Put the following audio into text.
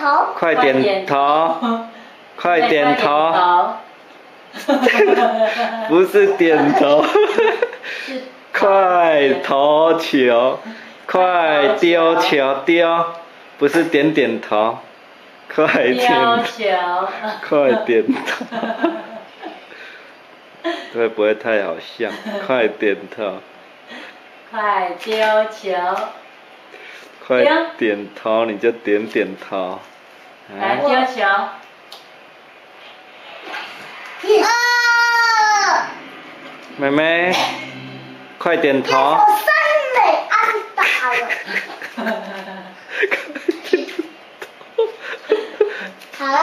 头，快点头，快点头，不是点头，快投球，快丢球丢，不是点点头，快丢点，球，快点头，会不会太好笑？快点头，快丢球，快点头，你就点点头，来啊，丢球，啊！妹妹，快点头。我三垒安打了，好了。